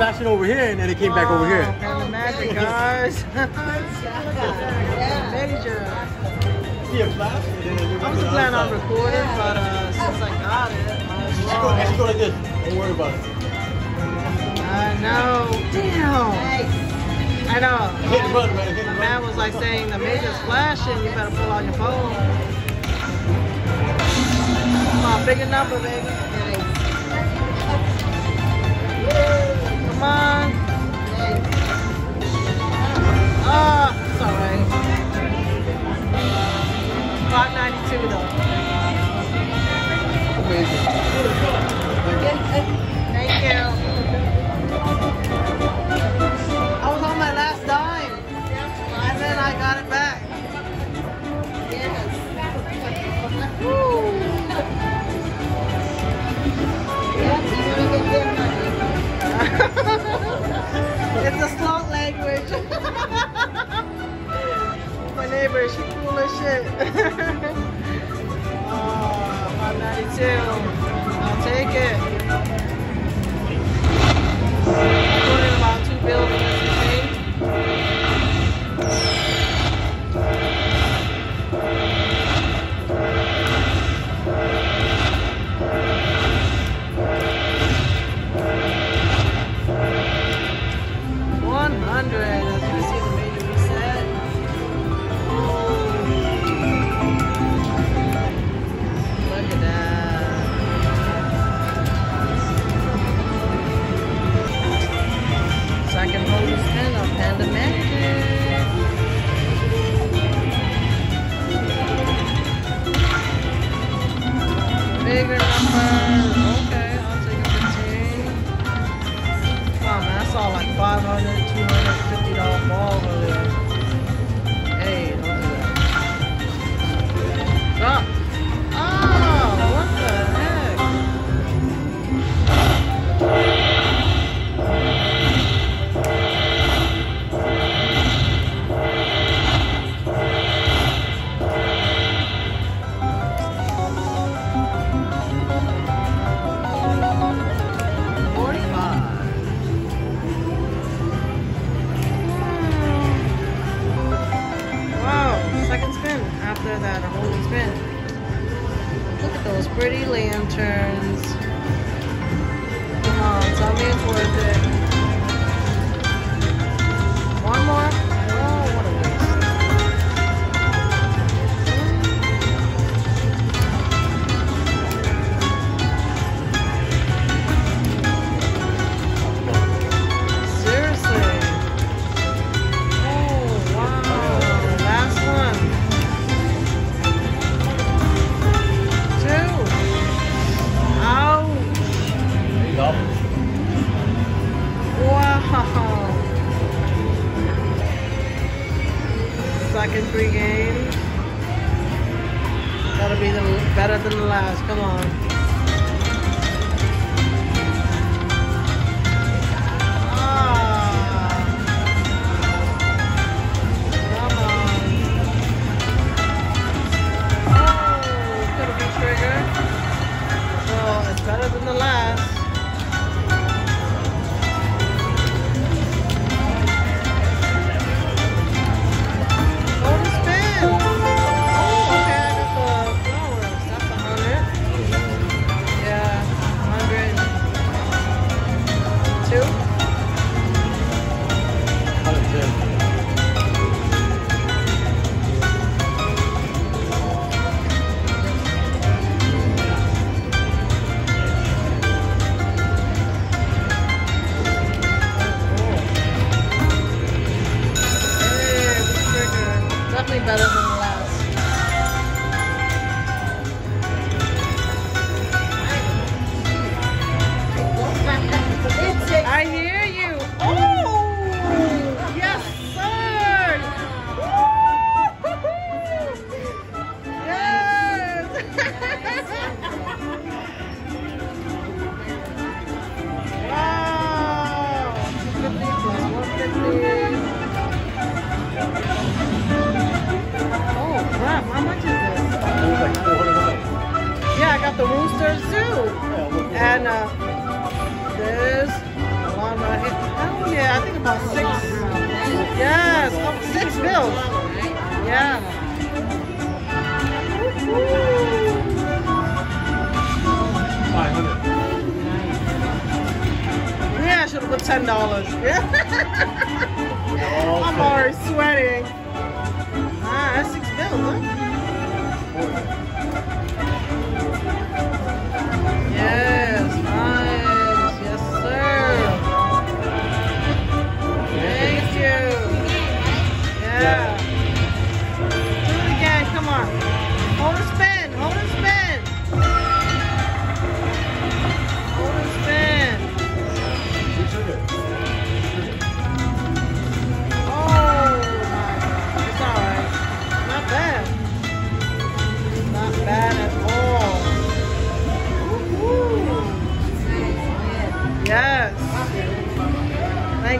Flashing over here and then it came back over here. Panda Magic, guys. Major. See a flash? and then it I was planning on recording, but uh, since I got it, might as Just go, well. go like this. Don't worry about it. I know. Damn. I know. Hit run, man. Hit and Man was like saying the major's flashing, you better pull out your phone. Come on, bigger number, baby. Thank you. I was on my last dime. And then I got it back. Woo. it's a slow language. My neighbor, she cool as shit. 592. I'll take it. Pretty lanterns. Come on, tell me it's worth it. One more? Second free game. Gotta be the better than the last. Come on. The Rooster Zoo. Yeah, look at And uh, this bottom right here. Oh yeah, I think about six. Yes, oh, six bills. Yeah. Five hundred. Yeah, I should have put ten dollars. Yeah. I'm already sweating. Ah, that's six bills, huh?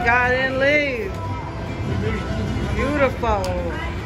God didn't leave. Beautiful.